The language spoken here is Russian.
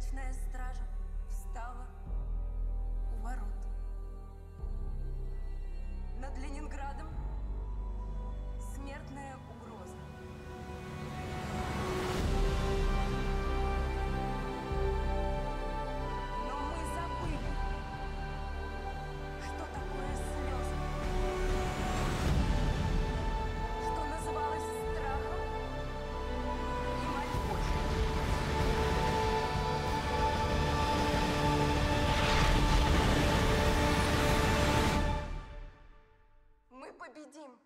Ночная стража встала победим.